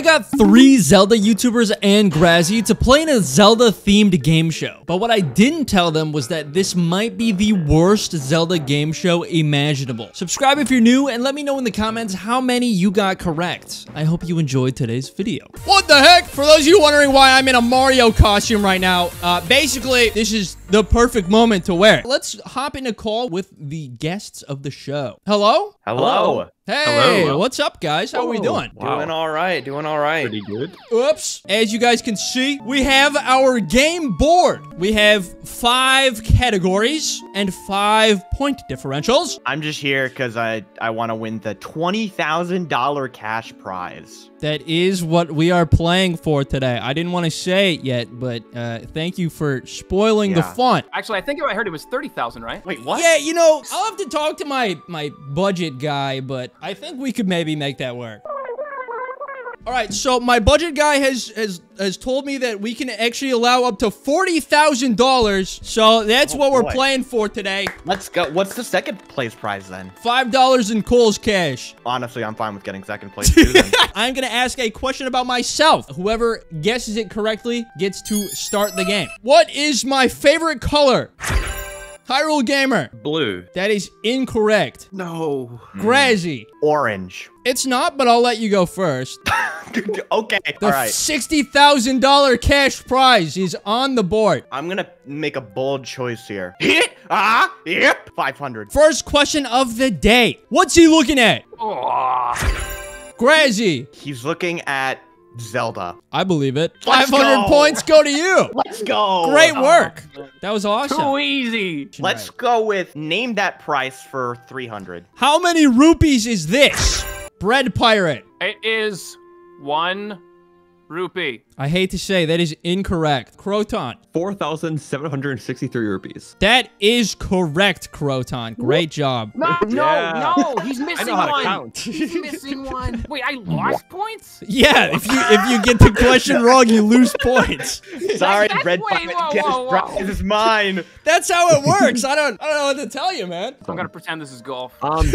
I got three Zelda YouTubers and Grazzy to play in a Zelda-themed game show. But what I didn't tell them was that this might be the worst Zelda game show imaginable. Subscribe if you're new and let me know in the comments how many you got correct. I hope you enjoyed today's video. What the heck? For those of you wondering why I'm in a Mario costume right now, uh, basically, this is the perfect moment to wear. Let's hop in a call with the guests of the show. Hello? Hello. Hey, Hello. what's up, guys? How are we doing? wow. Doing all right. Doing all right. Pretty good. Oops. As you guys can see, we have our game board. We have five categories and five point differentials. I'm just here because I I want to win the twenty thousand dollar cash prize. That is what we are playing for today. I didn't want to say it yet, but uh, thank you for spoiling the Yeah. fun. Actually, I think I heard it was 30,000, right? Wait, what? Yeah, you know, I'll have to talk to my my budget guy, but I think we could maybe make that work. All right, so my budget guy has has has told me that we can actually allow up to forty thousand dollars. So that's Oh, what we're playing for today. Let's go. What's the second place prize then? Five dollars in Cole's cash. Honestly, I'm fine with getting second place too. Then. I'm gonna ask a question about myself. Whoever guesses it correctly gets to start the game. What is my favorite color? Hyrule Gamer. Blue. That is incorrect. No. Grazzy. Orange. It's not, but I'll let you go first. okay. The all right. $60,000 cash prize is on the board. I'm gonna make a bold choice here. Hit. Ah. Yep. Five hundred. First question of the day. What's he looking at? Oh, Grazzy. He's looking at Zelda. I believe it. Let's 500 go. points go to you. Let's go. Great work. That was awesome. too easy. Let's go with name that price for three hundred. How many rupees is this? Bread pirate. It is one rupee. I hate to say that is incorrect. Croton. 4,763 rupees. That is correct, Croton. Great job. No, Yeah. no, no. He's I missing know how to one. count. He's missing one. Wait, I lost points? Yeah, if you if you get the question wrong, you lose points. Sorry, that's- Red wait, Pirate. whoa, Guess whoa, whoa. prize is mine. That's how it works. I don't I don't know what to tell you, man. I'm gonna pretend this is golf. Um,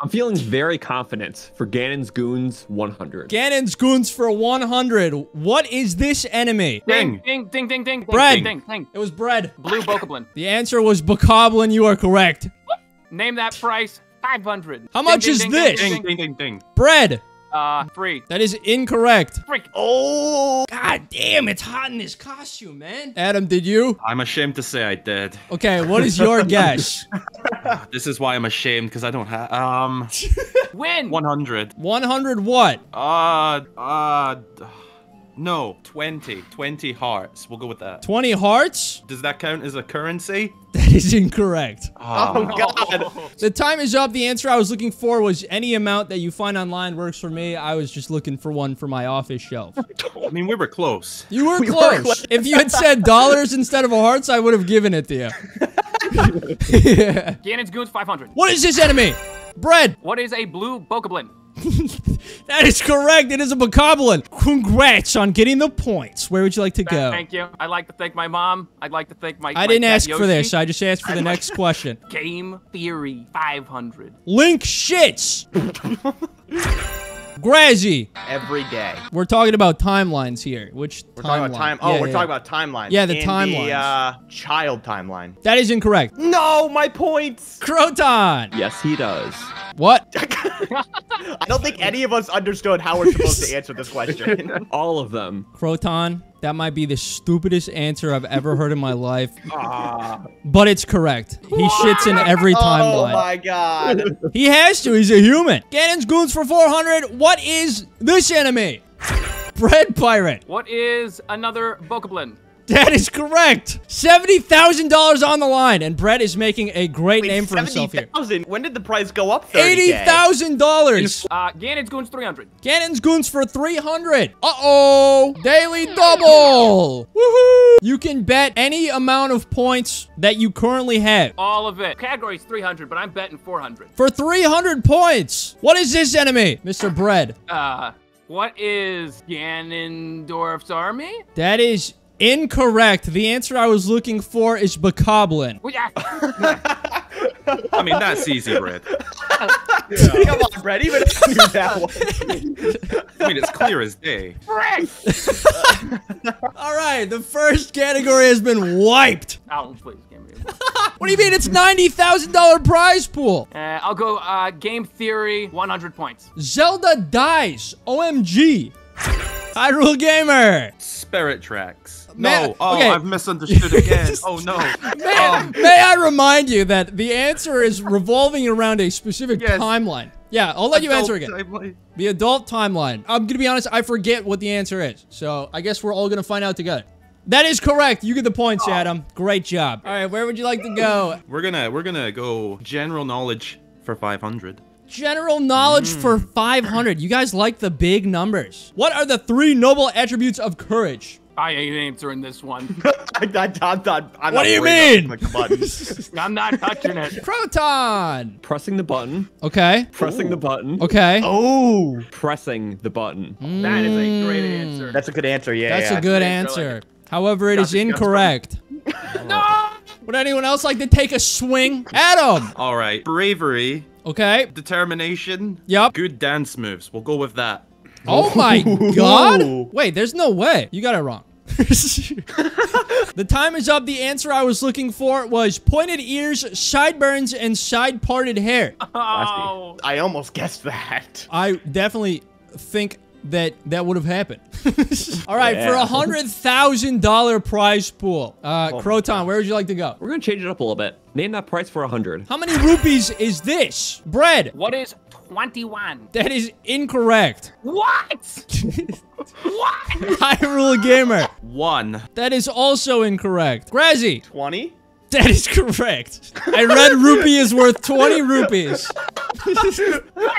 I'm feeling very confident for Ganon's Goons 100. Ganon's goons for 100. What is this enemy? Ding, ding, ding, ding, ding, Bread. ding, ding, ding. It was bread. Blue Bokoblin. The answer was Bokoblin. You are correct. Name that price. 500. How Ding, much ding, is ding, this? Ding, Ding, ding, ding, ding, ding. Bread. Uh, free. That is incorrect. Freak. Oh. God damn, it's hot in this costume, man. Adam, did you? I'm ashamed to say I did. Okay, what is your guess? This is why I'm ashamed because I don't have um Win. 100. 100 what? Uh uh d- no, 20. 20 hearts. We'll go with that. 20 hearts? Does that count as a currency? That is incorrect. Oh Um, God. The time is up. The answer I was looking for was any amount that you find online works for me. I was just looking for one for my office shelf. I mean, we were close. You were We were close. close. If you had said dollars instead of hearts, I would have given it to you. Yeah. Ganon's Goons 500. What is this enemy? Bread. What is a blue Bokoblin? That is correct. It is a bokoblin. Congrats on getting the points. Where would you like to go? Thank you. I'd like to thank my mom. I'd like to thank my. I my didn't ask for this. I just asked for the next question. Game Theory 500. Link shits. Grazzy. Every day. We're talking about timelines here. Which We're timeline? talking about time. Oh, Yeah, we're yeah. talking about timelines. Yeah, the timeline. timelines. The uh, child timeline. That is incorrect. No, my points. Croton. Yes, he does. What? I don't think any of us understood how we're supposed to answer this question. All of them. Croton. That might be the stupidest answer I've ever heard in my life. Ah. But it's correct. He shits in every timeline. oh timeline. my God. He has to. He's a human. Ganon's goons for 400. What is this enemy? Bread pirate. What is another Bokoblin? That is correct. $70,000 on the line. And Brett is making a great name for himself here. 70,000. When did the price go up? 30K? $80,000. Uh, Ganon's Goons 300. Ganon's goons for 300. Uh-oh. Daily double. Woohoo. You can bet any amount of points that you currently have. All of it. Category's 300, but I'm betting 400. For 300 points. What is this enemy? Mr. Bread. Uh, what is Ganondorf's army? That is incorrect. The answer I was looking for is Bokoblin. I mean, that's easy, Red. Come on, Brett. Even if you knew that one. I mean, it's clear as day. Frick! All right, the first category has been wiped. Oh, please give me. a- What do you mean? It's ninety thousand dollar prize pool. Uh, I'll go uh, game theory, 100 points. Zelda dies. OMG. Hyrule Gamer. Spirit tracks. Man- no. Oh, okay. I've misunderstood again. oh no. May, um, may I remind you that the answer is revolving around a specific Yes. timeline. Yeah, I'll let you answer again. Adult The adult timeline. I'm gonna be honest, I forget what the answer is. So I guess we're all gonna find out together. That is correct. You get the points, oh. Adam. Great job. All right, where would you like to go? We're gonna we're gonna go general knowledge for 500. General knowledge mm. for 500. You guys like the big numbers. What are the three noble attributes of courage? I ain't answering this one. I, I, I'm not, I'm What not do you mean? Click the buttons. I'm not touching it. Croton. Pressing the button. Okay. Pressing the button. Okay. oh, Pressing the button. That is a great mm. answer. that's a good answer. Yeah, That's yeah. a good Thanks, I like answer. However, it is Gotcha, gotcha. incorrect. no! Would anyone else like to take a swing? Adam. All right. Bravery, Okay. determination. Yep. Good dance moves. We'll go with that. Oh my god! Wait, there's no way. You got it wrong. the time is up. The answer I was looking for was pointed ears, sideburns, and side parted hair. Oh, I almost guessed that. I definitely think that that would have happened. All right, for a hundred thousand dollar prize pool, uh, Croton, where would you like to go? We're gonna change it up a little bit. Name that price for a hundred. How many rupees is this? Bread. what is 21? That is incorrect. What? what? Hyrule Gamer. One. That is also incorrect. Grazzy. 20? That is correct. I read rupee is worth 20 rupees.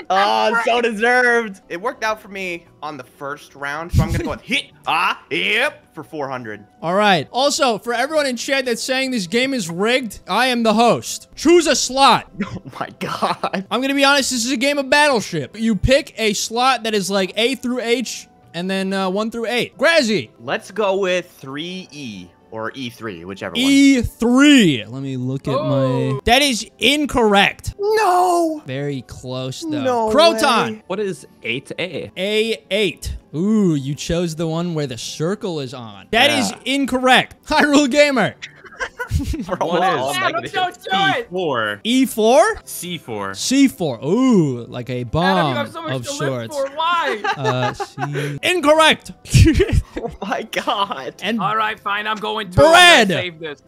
Oh, so deserved. It worked out for me on the first round, so I'm gonna go with hit ah yep for 400. All right. Also, for everyone in chat that's saying this game is rigged, I am the host. Choose a slot. Oh my god. I'm gonna be honest, this is a game of Battleship. You pick a slot that is like A through H, and then uh, 1 through 8. Grazzy, Let's go with 3E or E3, whichever one. E3. Let me look at my... Oh. That is incorrect. No. Very close, though. No Croton. way. What is 8A? A8. Ooh, you chose the one where the circle is on. That is Yeah. incorrect. Hyrule Gamer. Bro, What? Yeah, let's go do it. E4. E4? C4. C4. Ooh, like a Adam, bomb you have so much of to sorts. live for. Why? Uh, C. Incorrect. Oh my god. and All right, fine. I'm going to Bread. save this.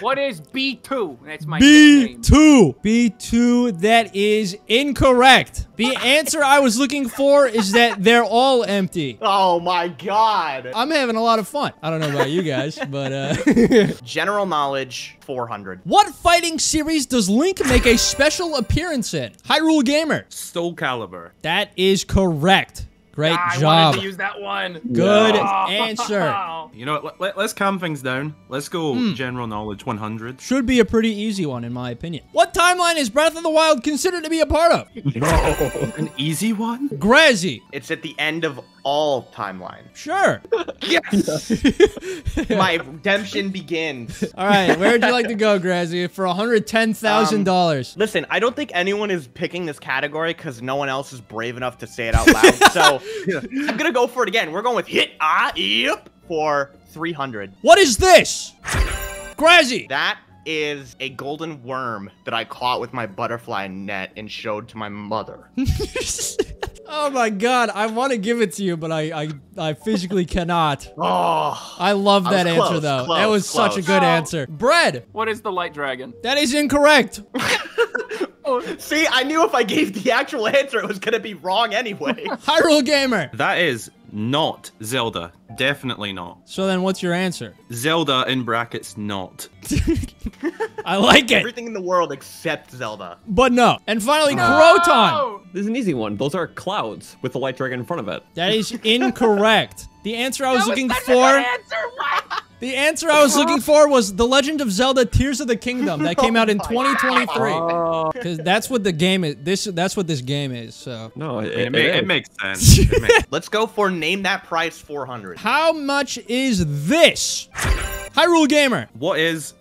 What is B2? That's my. B2. B2, that is incorrect. The answer I was looking for is that they're all empty. Oh my god. I'm having a lot of fun. I don't know about you guys, but uh General knowledge 400. What fighting series does Link make a special appearance in? Hyrule Gamer. Soul Calibur. That is correct. Great I job. wanted to use that one. Good Oh. answer. You know what? Let, us calm things down. Let's go Hmm. general knowledge 100. Should be a pretty easy one, in my opinion. What timeline is Breath of the Wild considered to be a part of? no. An easy one? Grazzy. It's at the end of all timeline. Sure. Yes. My redemption begins. All right, where would you like to go, Grazzy, for $110,000? Listen, I don't think anyone is picking this category because no one else is brave enough to say it out loud. so I'm gonna go for it again. We're going with hit ah yep for 300. what is this? Grazzy. That is a golden worm that I caught with my butterfly net and showed to my mother. oh my god, I want to give it to you, but I, I, I physically cannot. Oh, I love that was answer, close, though. that close, was such a good No. answer. Bread. What is the light dragon? That is incorrect. see, I knew if I gave the actual answer, it was gonna be wrong anyway. Hyrule Gamer. That is not Zelda. Definitely not. So then what's your answer? Zelda in brackets not. I like it, Everything in the world except Zelda. but no. And finally, Croton. Oh! This is an easy one. Those are clouds with the light dragon in front of it. That is incorrect. The answer I was That looking such a for, good answer. What? The answer I was looking for was The Legend of Zelda: Tears of the Kingdom that came out in Oh 2023. Oh. Because that's what the game is. This that's what this game is. So, No, it, It, it, ma- it it is. makes sense. It makes- Let's go for name that price 400. how much is this? Hyrule Gamer. what is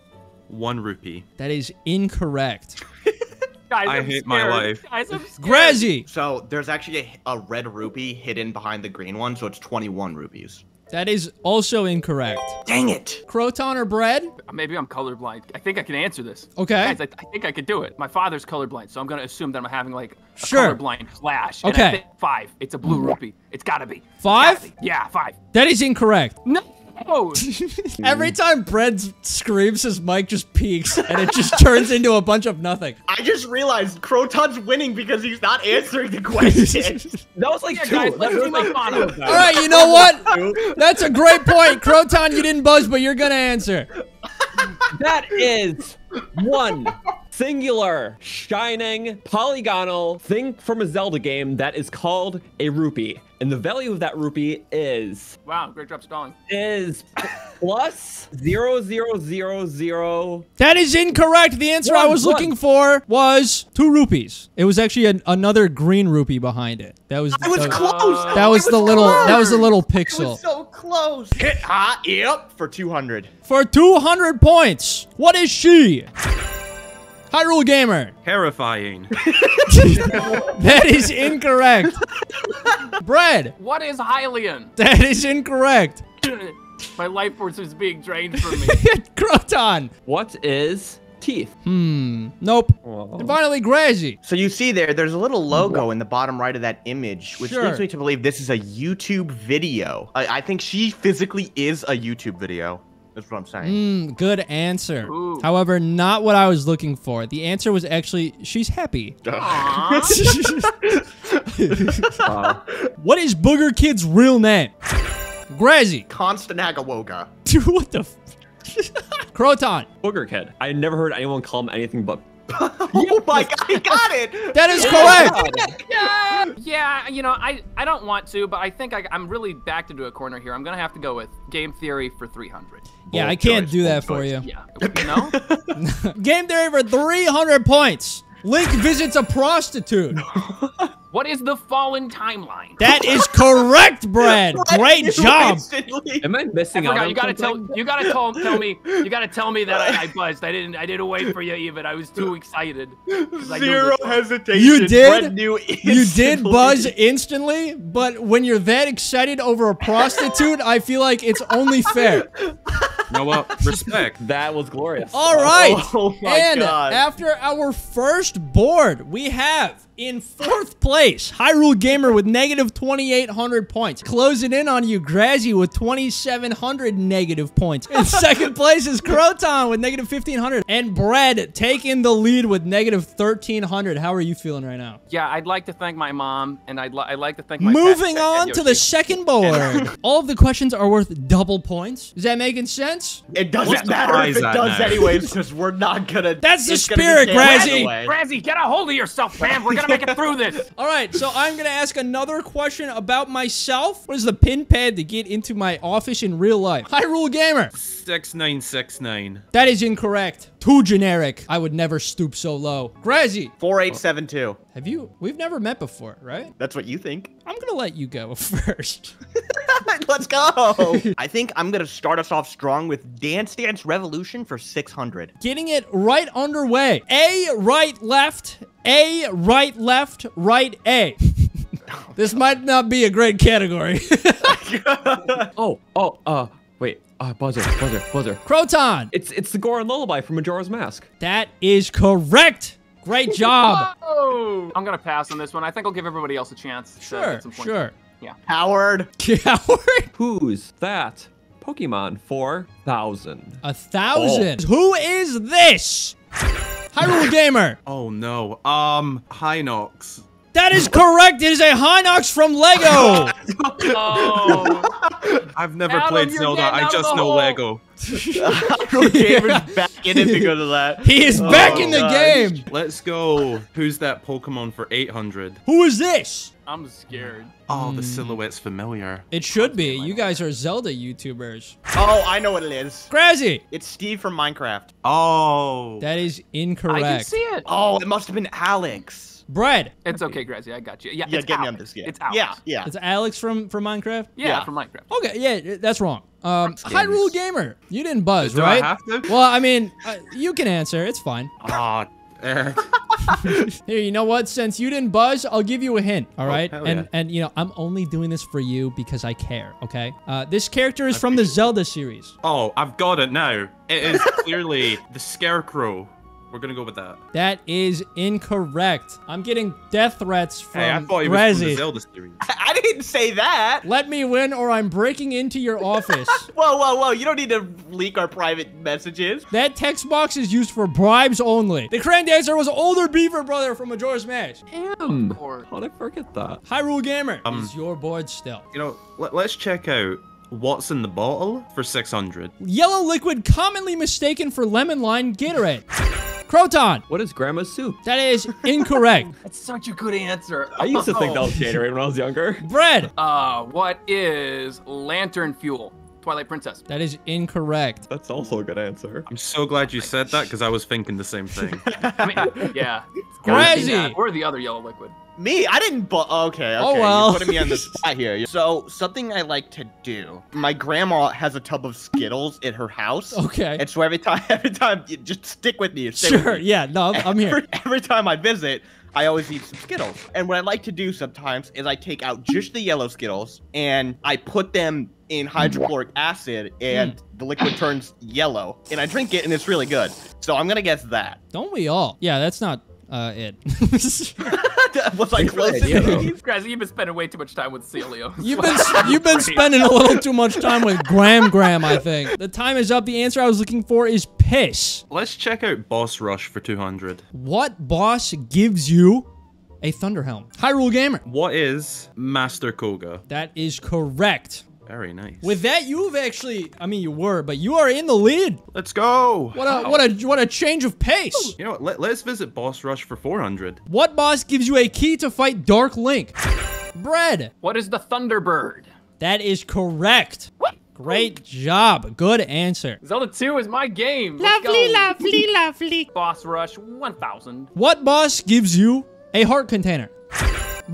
one rupee. That is incorrect. Guys, I I'm hate my life. Guys, I'm. Grazzy, So there's actually a, a red rupee hidden behind the green one, so it's 21 rupees. That is also incorrect. Dang it! Croton or bread? Maybe I'm colorblind. I think I can answer this. Okay. Guys, I, I think I could do it. My father's colorblind, so I'm gonna assume that I'm having like a Sure. colorblind flash. And Okay. I think five. It's a blue mm-hmm. rupee. It's gotta be. Five? Gotta be. Yeah, five. That is incorrect. No. Every mm-hmm. time Bread screams, his mic just peaks and it just turns into a bunch of nothing. I just realized Croton's winning because he's not answering the question. That was like Yeah, two. guys, let's was team like two him. of them. All right, you know what? That's a great point. Croton, you didn't buzz, but you're going to answer. That is one singular, shining, polygonal thing from a Zelda game that is called a rupee. And the value of that rupee is Wow, great job stalling. is plus zero zero zero zero. That is incorrect. The answer I was one. looking for was two rupees. It was actually an, another green rupee behind it. That was I was that, close. that was I the little that was the close. little It pixel. was so close. Hit ah yep for 200. For 200 points. What is she? Hyrule Gamer. Terrifying. That is incorrect. Bread. What is Hylian? That is incorrect. My life force is being drained from me. Croton. What is teeth? Hmm. Nope. And finally, Grazzy. So you see there, there's a little logo in the bottom right of that image, which Sure. leads me to believe this is a YouTube video. I, I think she physically is a YouTube video. That's what I'm saying. Hmm. Good answer. Ooh. However, not what I was looking for. The answer was actually she's happy. What is Booger Kid's real name? Grazzy. Constantagawoga. Dude, what the? F- Croton. Booger kid. I never heard anyone call him anything but. oh my god, he got it! That is correct. yeah, you know, I, I don't want to, but I think I, I'm really backed into a corner here. I'm gonna have to go with game theory for 300. Yeah, I can't choice, do bold that for choice. you. Yeah, you know. Game theory for 300 points. Link visits a prostitute. what is the fallen timeline? That is correct, Brad. Great job. Am I I missing out? You gotta tell. You gotta tell, tell me. You gotta tell me that I, I buzzed. I didn't. I didn't wait for you even. I was too excited. Zero hesitation. You did? You did buzz instantly, but when you're that excited over a prostitute, I feel like it's only fair. You know what? Respect. That was glorious. All right. Oh my and God. after our first board, we have in fourth place Hyrule Gamer with negative 2,800 points. Closing in on you, Grazzy with 2,700 negative points. In second place is Croton with negative 1,500. And Brad taking the lead with negative 1,300. How are you feeling right now? Yeah, I'd like to thank my mom, and I'd, li- I'd like to thank my. Moving pet, on to the second board. All of the questions are worth double points. Is that making sense? It doesn't What's matter if it does now? anyways, because we're not gonna. That's the it's gonna be spirit, canceled Grazzy. get a hold of yourself, man. We're gonna make it through this. All right, so I'm gonna ask another question about myself. What is the pin pad to get into my office in real life? Hyrule Gamer. Six nine six nine. That is incorrect. Too generic. I would never stoop so low. Grazzy, 4872. have you? We've never met before, right? That's what you think. I'm gonna let you go first. Let's go. I think I'm gonna start us off strong with Dance Dance Revolution for 600. Getting it right underway. A right left. A right left. Right A. this might not be a great category. Oh, oh, uh, wait. Uh, buzzer, buzzer, buzzer. Croton. It's it's the Goron Lullaby from Majora's Mask. That is correct. Great job. Oh, I'm gonna pass on this one. I think I'll give everybody else a chance. to Sure, get some points. sure. Howard. Coward. Who's that Pokemon 4000? A thousand. Who is this? Hyrule Gamer. Oh no. Um, Hinox. That is correct. It is a Hinox from Lego. Oh, I've never Adam, played Zelda. I just know hole. Lego. Hyrule Gamer's back in it because of that. he is back in the gosh. game. Let's go. Who's that Pokemon for 800? Who is this? I'm scared. Oh, Hmm. the silhouette's familiar. It should be. You guys are Zelda YouTubers. Oh, I know what it is. Grazzy. It's Steve from Minecraft. Oh. That is incorrect. I can incorrect. see it. Oh, it must have been Alex. Bread. It's okay, Grazzy. I got you. Yeah, Yeah, it's get me on Alex. this. Yeah. It's Alex. Yeah, yeah. It's Alex from from Minecraft. Yeah, Yeah. from Minecraft. Okay, yeah, that's wrong. Um, Skins. Hyrule Gamer, you didn't buzz, Do I right? have to? Well, I mean, uh, you can answer. It's fine. Eh. Here, you know what? Since you didn't buzz, I'll give you a hint. All right, hell and yeah. and you know, I'm only doing this for you because I care. Okay. Uh, this character is from the Zelda series. Oh, I've got it now. It is clearly the Scarecrow. We're gonna go with that. That is incorrect. I'm getting death threats from Hey, I thought he was from the Zelda series. I didn't say that. Let me win, or I'm breaking into your office. Whoa, whoa, whoa! You don't need to leak our private messages. That text box is used for bribes only. The Crane Dancer was older Beaver brother from Majora's Mask. Damn. Or How did I forget that? Hyrule Gamer Um, is your board still. You know, let, let's check out what's in the bottle for 600. Yellow liquid commonly mistaken for lemon lime Gatorade. Croton. What is grandma's soup? That is incorrect. that's such a good answer. I used to think that was Gatorade when I was younger. Bread. Uh, what is lantern fuel? Twilight Princess. That is incorrect. That's also a good answer. I'm so glad you said that because I was thinking the same thing. I mean, yeah. Grazzy. Or the other yellow liquid. Me? I didn't. Bu- okay, okay. Oh, well. You're putting me on the spot here. So something I like to do. My grandma has a tub of Skittles in her house. Okay. And so every time, every time, you just stick with me. Stay with Sure. me. Yeah. No, I'm, I'm here. Every, every time I visit, I always eat some Skittles. And what I like to do sometimes is I take out just the yellow Skittles and I put them in hydrochloric acid and Hmm. the liquid turns yellow. And I drink it and it's really good. So I'm gonna guess that. Don't we all? Yeah, that's not uh, it. Was I close idea, though. enough? Grazzy, you've been spending way too much time with Celio. You've been you've been spending a little too much time with Graham Graham, I think. The time is up. The answer I was looking for is piss. let's check out Boss Rush for 200. What boss gives you a Thunder Helm? Hyrule Gamer. What is Master Kohga? That is correct. Very nice. With that, you've actually, I mean, you were, but you are in the lead. Let's go. What a what a what a change of pace. You know what? Let, let's visit Boss Rush for 400. What boss gives you a key to fight Dark Link? Bread. What is the Thunderbird? That is correct. What? Great job. Good answer. Zelda 2 is my game. Let's Lovely, go. lovely, lovely. Boss Rush 1000. What boss gives you a heart container?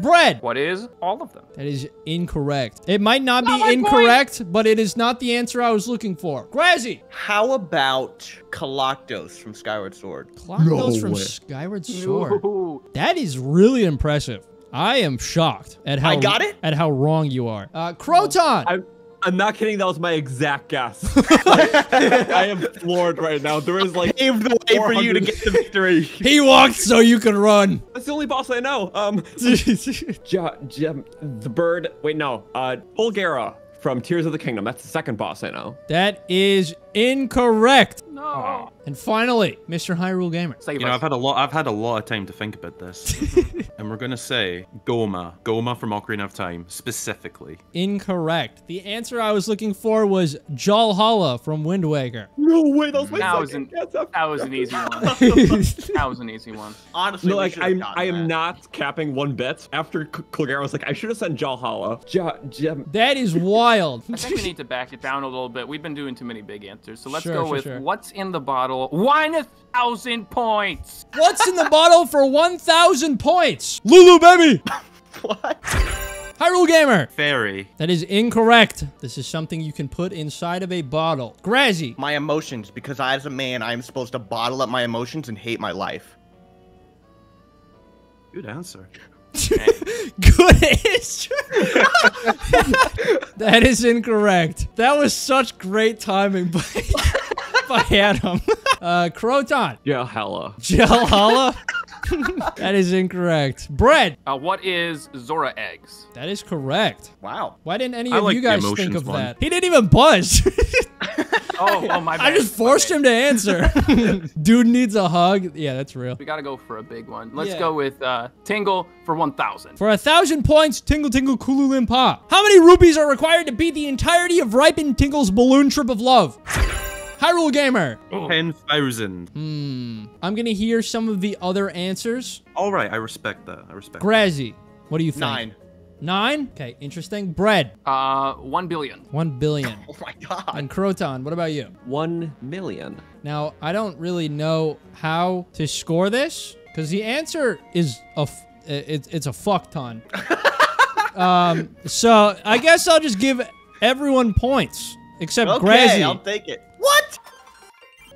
Bread. What is all of them? That is incorrect. It might not Not be my incorrect, but it is not the answer I was looking for. Grazzy. How about Koloktos from Skyward Sword? Clock goes from way. Skyward Sword. Ooh. That is really impressive. I am shocked at how I got it? at how wrong you are. Uh, Croton. I'm, I'm not kidding. That was my exact guess. I am floored right now. There is like Paved the way for you to 400 get the victory. he walked so you could run. that's the only boss I know. Um, ja, ja, the bird. Wait, no. Uh, Bulgara from Tears of the Kingdom. That's the second boss I know. that is incorrect. No. And finally, Mr. Hyrule Gamer. Save You know. I've had a lot. I've had a lot of time to think about this, and we're gonna say Gohma, Gohma from Ocarina of Time, specifically. Incorrect. The answer I was looking for was Jalhalla from Wind Waker. No way. That was my That was second an- that was an easy one. that was an easy one. Honestly, No, we like I'm, I am that. not capping one bet. After K- was like, I should have sent Jalhalla. Ja, ja, That is wild. I think we need to back it down a little bit. We've been doing too many big answers. So let's Sure, go sure, with sure. what's in the bottle. One thousand points. What's in the bottle for 1,000 points? Lulu baby. What? Hyrule Gamer. Fairy. That is incorrect. This is something you can put inside of a bottle. Grazzy. My emotions, because as a man, I am supposed to bottle up my emotions and hate my life. Good answer. Good answer. that is incorrect. That was such great timing by, by Adam. Uh, Croton. Jalhalla. Jalhalla. that is incorrect. Bread. Uh, what is Zora eggs? That is correct. Wow. Why didn't any I of like you guys think of one. that? He didn't even buzz. Oh, oh my bad. I just forced him to answer. Dude needs a hug. Yeah, that's real. We gotta go for a big one. Let's Yeah. go with uh, Tingle for 1,000. For a thousand points, Tingle Tingle Kulu Limpa. How many rupees are required to beat the entirety of Ripen Tingle's balloon trip of love? Hyrule Gamer. Ten thousand. Hmm. I'm gonna hear some of the other answers. All right, I respect that. I respect. that. Grazzy, what do you think? Nine. Nine? Okay, interesting. Bread. Uh, 1 billion. One billion. Oh my god. And Croton, what about you? One million. Now, I don't really know how to score this, because the answer is a f- it, it's a fuck ton. um, so I guess I'll just give everyone points except Okay, Grazzy. I'll take it. What?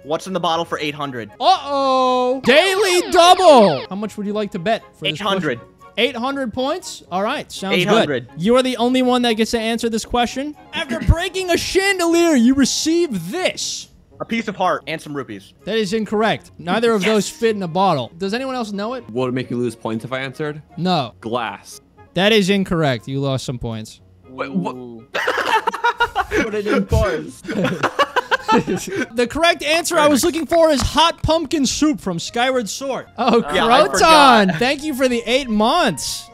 What's in the bottle for 800? Uh oh, daily double. How much would you like to bet for this 800. question? 800 points? All right, sounds 800. good. You are the only one that gets to answer this question. After breaking a chandelier, you receive this. A piece of heart and some rupees. That is incorrect. Neither of those fit in a bottle. Does anyone else know it? Would it make you lose points if I answered? No. Glass. That is incorrect. You lost some points. Wait, what? Ooh. But I didn't buzz. The correct answer I was looking for is hot pumpkin soup from Skyward Sword. Oh, Yeah, Croton! forgot. Thank you for the eight months.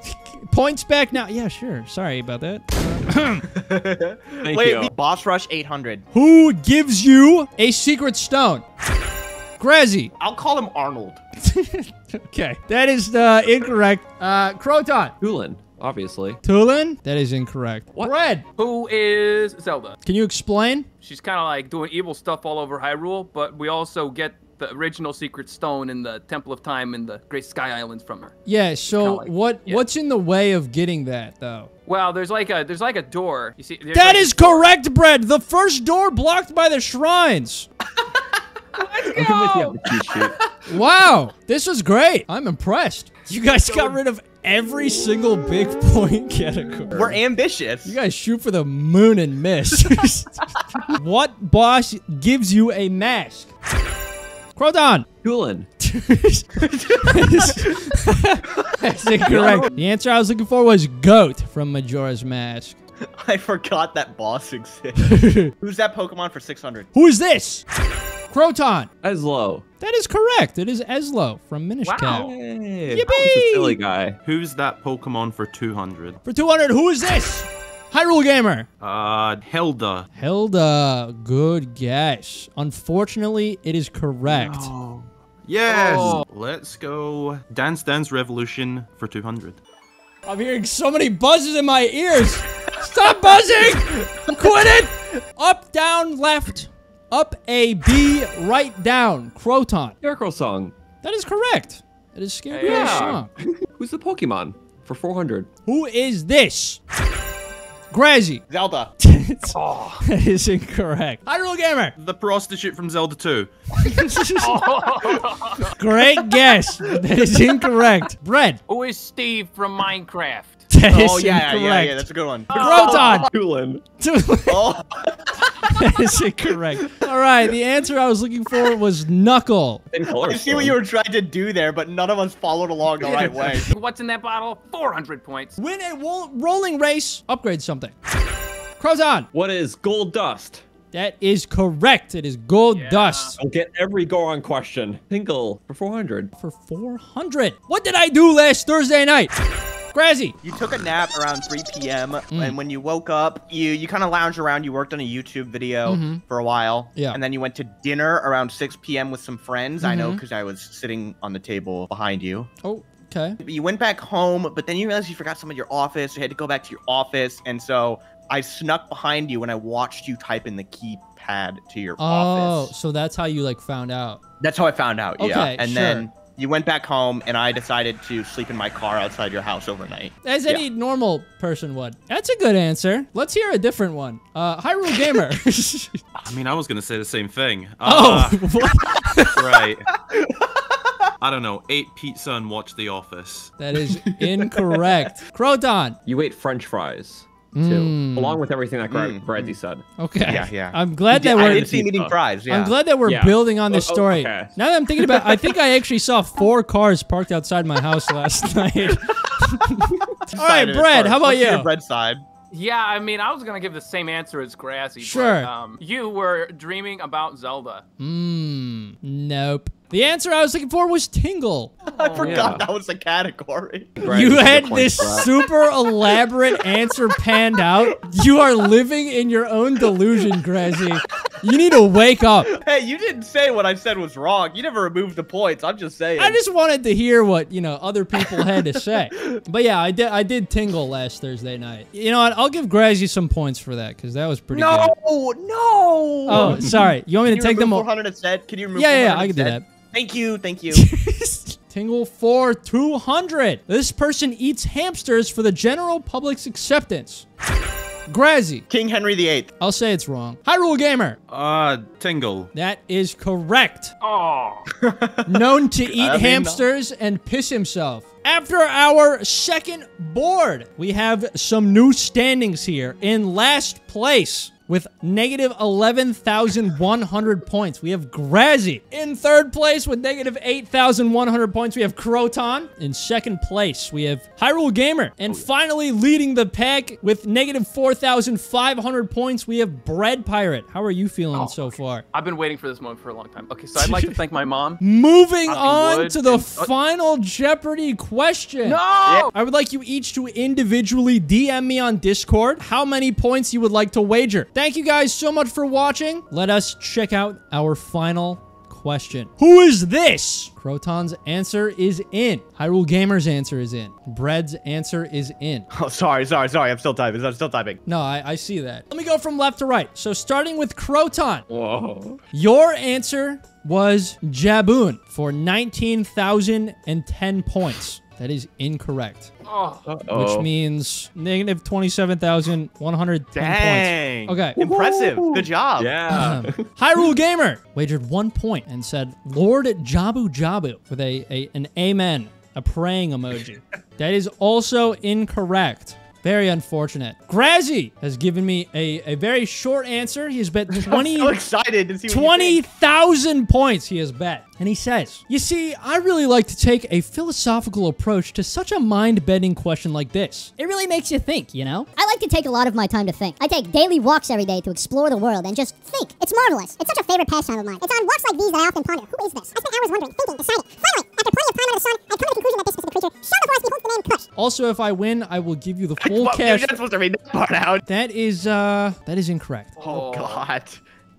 Points back now. Yeah, sure. Sorry about that. Thank Wait, you. boss rush 800. Who gives you a secret stone? Grazzy. I'll call him Arnold. Okay. That is uh, incorrect. Uh, Croton. Tulin, obviously. Tulin. That is incorrect. What? Bread. Who is Zelda? Can you explain? She's kind of like doing evil stuff all over Hyrule, but we also get the original secret stone in the Temple of Time in the Great Sky Islands from her. Yeah. So like- what? yeah. What's in the way of getting that though? Well, there's like a there's like a door. You see, there's That like is correct, Bread. The first door blocked by the shrines. I'm convinced you have the cheat sheet. Wow, this was great. I'm impressed. You guys got rid of every single big point category. We're ambitious. you guys shoot for the moon and miss. what boss gives you a mask? Croton. Tulin. That's incorrect. The answer I was looking for was goat from Majora's Mask. I forgot that boss exists. Who's that Pokemon for 600? Who is this? Croton. Ezlo. That is correct. It is Ezlo from Minish Wow. Cap. Hey, Yippee! I was a silly guy. Who's that Pokemon for 200? For 200, who is this? Hyrule Gamer. Uh, Hilda. Hilda, good guess. Unfortunately, it is correct. Yes. Oh. Let's go. Dance Dance Revolution for 200. I'm hearing so many buzzes in my ears. Stop buzzing! Quit it! Up, down, left. Up, A, B, right, down. Croton. Scarecrow song. That is correct. It is Scarecrow's Yeah. song. Who's the Pokemon? For 400. Who is this? Grazzy. Zelda. That is incorrect. Hyrule Gamer. The prostitute from Zelda 2. Great guess. That is incorrect. Bread. Who is Steve from Minecraft? That is Oh, yeah, incorrect. yeah, yeah, that's a good one. Croton. Oh, oh, oh. Tulin. Oh, that is incorrect. All right, the answer I was looking for was knuckle. In color I see what you were trying to do there, but none of us followed along the right way. What's in that bottle? 400 points. Win a rolling race. Upgrade something. Croton. What is gold dust? That is correct. It is gold Yeah. dust I'll get every Goron question. Tingle for 400. for 400. What did I do last Thursday night? Grazzy. You took a nap around 3 p.m. and when you woke up, you you kind of lounged around. You worked on a YouTube video Mhm. for a while, Yeah. and then you went to dinner around 6 p.m. with some friends. I know because I was sitting on the table behind you. Oh, okay. You went back home, but then you realized you forgot some of your office. You had to go back to your office, and so I snuck behind you and I watched you type in the keypad to your Oh, office. Oh, so that's how you like found out. That's how I found out. yeah, Okay, and sure. then. You went back home, and I decided to sleep in my car outside your house overnight. As any normal person would. That's a good answer. Let's hear a different one. Uh, Hyrule Gamer. I mean, I was going to say the same thing. oh, Uh, what? right. I don't know. Ate pizza and watched The Office. that is incorrect. Croton. You ate french fries, too. Mm. Along with everything that Gra- Mm, Bradley said. Okay. Yeah, yeah. I'm glad I that we're. did see him eating fries. Yeah. I'm glad that we're Yeah. building on this Oh, oh, story. okay. Now that I'm thinking about, I think I actually saw four cars parked outside my house last night. All right, Decided Brad. How about you? your bread side. Yeah, I mean, I was gonna give the same answer as Grazzy. Sure. But, um, you were dreaming about Zelda. Hmm. Nope. The answer I was looking for was Tingle. I forgot yeah. that was a category. Brad, you had this super elaborate answer panned out. You are living in your own delusion, Grazzy. You need to wake up. Hey, you didn't say what I said was wrong. You never removed the points. I'm just saying. I just wanted to hear what you know other people had to say. But yeah, I did. I did tingle last Thursday night. You know what? I'll give Grazzy some points for that because that was pretty no, good. no. Oh, sorry. You want me Can to you take them all? 400 instead? Can you remove Yeah, yeah, 400 I can do that. Thank you, thank you. Tingle for 200. This person eats hamsters for the general public's acceptance. Grazzy. King Henry VIII. I'll say it's wrong. Hyrule Gamer. Uh, Tingle. That is correct. Oh. Known to eat I mean, hamsters and piss himself. After our second board, we have some new standings here. In last place with negative 11,100 points, we have Grazzy. In third place with negative 8,100 points, we have Croton. In second place, we have Hyrule Gamer. And oh, finally, leading the pack with negative 4,500 points, we have Bread Pirate. How are you feeling oh, so far? I've been waiting for this moment for a long time. Okay, so I'd like to thank my mom. Moving on wood to the and- uh, final Jeopardy question. No! I would like you each to individually DM me on Discord how many points you would like to wager. Thank you guys so much for watching. Let us check out our final question. Who is this? Croton's answer is in. Hyrule Gamer's answer is in. Bread's answer is in. Oh, sorry, sorry, sorry. I'm still typing. I'm still typing. No, I, I see that. Let me go from left to right. So starting with Croton. Whoa. Your answer was Jabun for 19,010 points. That is incorrect. Oh, Which means negative 27,110 Dang. points. Okay. Impressive. Good job. Yeah. Um, Hyrule Gamer wagered one point and said Lord Jabu Jabu with a, a an amen, a praying emoji. that is also incorrect. Very unfortunate. Grazzy has given me a, a very short answer. He has bet 20, so excited to see what you think. 20,000 points he has bet. And he says, You see, I really like to take a philosophical approach to such a mind bending question like this. It really makes you think, you know? I like to take a lot of my time to think. I take daily walks every day to explore the world and just think. It's marvelous. It's such a favorite pastime of mine. It's on walks like these that I often ponder. Who is this? I spent hours wondering, thinking, deciding. Finally, after plenty of time under the sun, I come to the conclusion that this specific creature shone before us beholds the name Cush. Also, if I win, I will give you the full Well, cash. You're not supposed to read that part out. That is, uh, that is incorrect. Oh, God.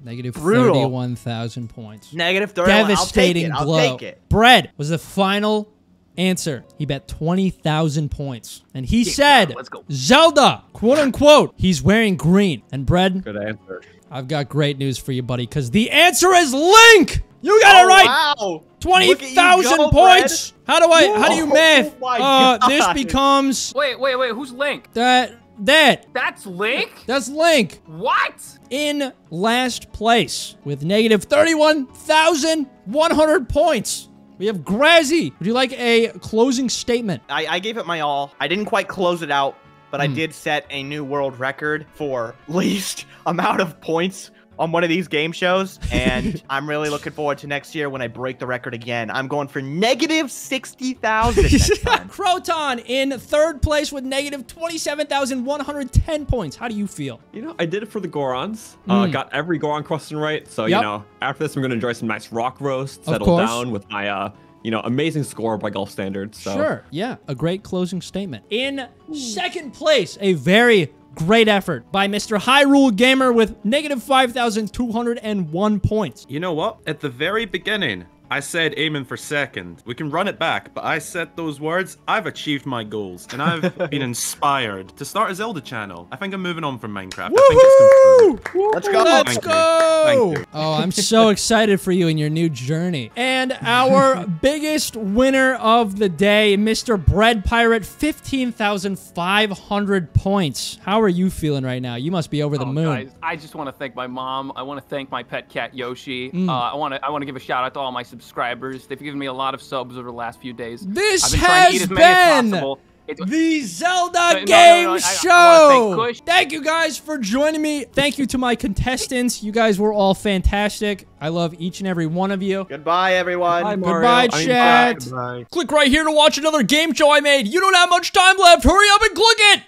Negative Brutal. 31,000 points. Negative 30. Devastating I'll take it. blow. I'll take it. Bread was the final answer. He bet 20,000 points. And he said, let's go. Zelda, quote unquote, he's wearing green. And Bread, Good answer. I've got great news for you, buddy, because the answer is Link! You got it Oh, right! Wow. Twenty Look at you thousand go, points. How do I? How do you Whoa, math? oh my uh, this becomes wait, wait, wait. Who's Link? that. That. That's Link? That's Link What? in last place with negative thirty-one thousand one hundred points. We have Grazzy. Would you like a closing statement? I, I gave it my all. I didn't quite close it out, but Hmm. I did set a new world record for least amount of points on one of these game shows. And I'm really looking forward to next year when I break the record again. I'm going for negative 60,000 next. Croton in third place with negative twenty-seven thousand one hundred ten points. How do you feel? You know, I did it for the Gorons. Uh, got every Goron question right. So, Hmm. Yep. you know, after this, I'm going to enjoy some nice rock roast, settle down with my, uh, you know, amazing score by golf standards. So. Sure. Yeah. A great closing statement. In second place, a very great effort by Mr. Hyrule Gamer with negative 5,201 points. You know what? At the very beginning, I said aiming for second. We can run it back, but I said those words. I've achieved my goals, and I've been inspired to start a Zelda channel. I think I'm moving on from Minecraft. I think it's confirmed. Let's go. Let's Thank you. go! Thank you. Oh, I'm so excited for you in your new journey. And our biggest winner of the day, Mr. Bread Pirate, 15,500 points. How are you feeling right now? You must be over the Oh, moon. guys, I just want to thank my mom. I want to thank my pet cat Yoshi. Mm. Uh, I want to I want to give a shout out to all my subscribers. They've given me a lot of subs over the last few days. This I've been trying to eat has as many as been possible. It's- the Zelda No, no, no, Game no, I- I Show. wanna thank Thank you guys for joining me. Thank you to my contestants. You guys were all fantastic. I love each and every one of you. Goodbye, everyone. Bye, Mario. Goodbye, I mean, bye. Click right here to watch another game show I made. You don't have much time left. Hurry up and click it.